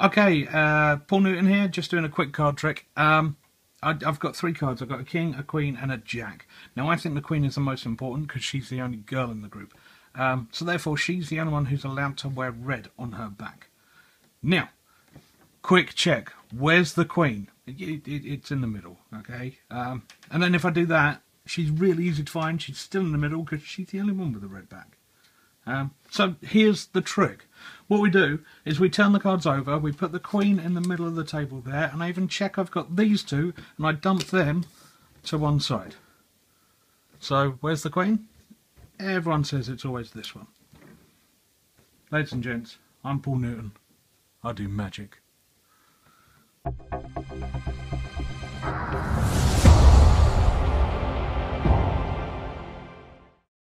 Okay, uh, Paul Newton here, just doing a quick card trick. Um, I, have got three cards. I've got a king, a queen, and a jack. Now, I think the queen is the most important because she's the only girl in the group. Um, so, therefore, she's the only one who's allowed to wear red on her back. Now, quick check. Where's the queen? It, it, it's in the middle, okay? Um, and then if I do that, she's really easy to find. She's still in the middle because she's the only one with a red back. Um, so here's the trick. What we do is we turn the cards over, we put the queen in the middle of the table there, and I even check I've got these two, and I dump them to one side. So where's the queen? Everyone says it's always this one. Ladies and gents, I'm Paul Newton. I do magic.